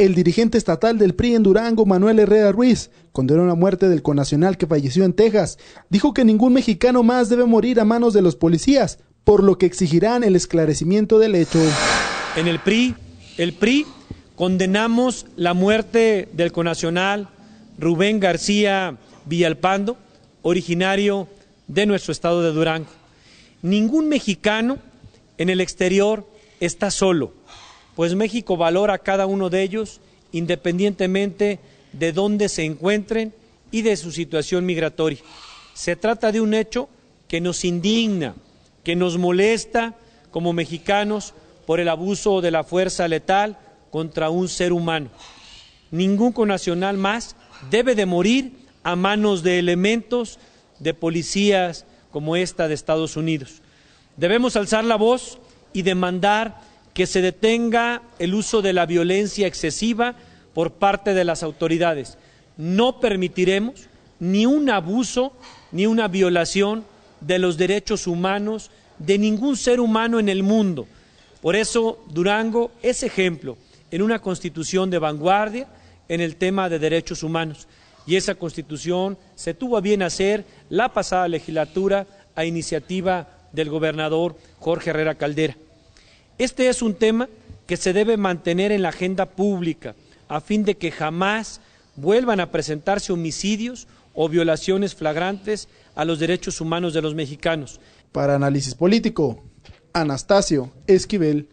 El dirigente estatal del PRI en Durango, Manuel Herrera Ruiz, condenó la muerte del conacional que falleció en Texas. Dijo que ningún mexicano más debe morir a manos de los policías, por lo que exigirán el esclarecimiento del hecho. En el PRI, el PRI condenamos la muerte del conacional Rubén García Villalpando, originario de nuestro estado de Durango. Ningún mexicano en el exterior está solo pues México valora a cada uno de ellos independientemente de dónde se encuentren y de su situación migratoria. Se trata de un hecho que nos indigna, que nos molesta como mexicanos por el abuso de la fuerza letal contra un ser humano. Ningún conacional más debe de morir a manos de elementos de policías como esta de Estados Unidos. Debemos alzar la voz y demandar que se detenga el uso de la violencia excesiva por parte de las autoridades. No permitiremos ni un abuso ni una violación de los derechos humanos de ningún ser humano en el mundo. Por eso Durango es ejemplo en una constitución de vanguardia en el tema de derechos humanos. Y esa constitución se tuvo a bien hacer la pasada legislatura a iniciativa del gobernador Jorge Herrera Caldera. Este es un tema que se debe mantener en la agenda pública a fin de que jamás vuelvan a presentarse homicidios o violaciones flagrantes a los derechos humanos de los mexicanos. Para análisis político, Anastasio Esquivel.